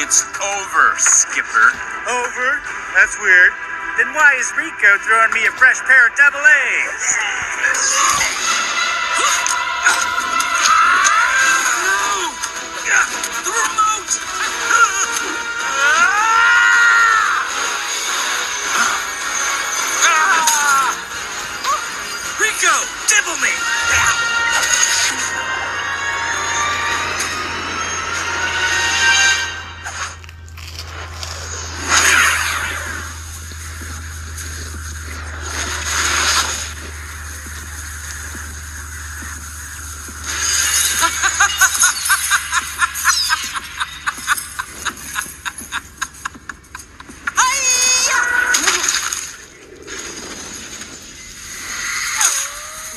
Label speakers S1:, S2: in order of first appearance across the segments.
S1: It's over, Skipper.
S2: Over? That's weird. Then why is Rico throwing me a fresh pair of double A's?
S1: The remote! Ah! Ah! Rico, dibble me!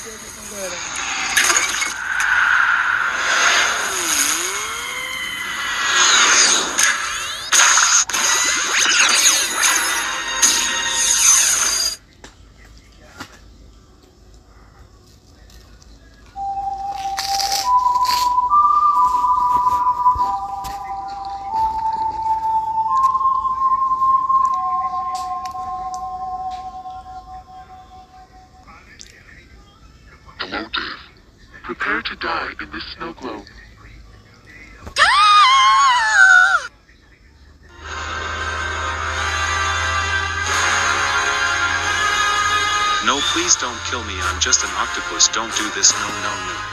S3: Hello, Prepare to die in this snow globe.
S4: No, please don't kill me. I'm just an octopus. Don't do this. No, no, no.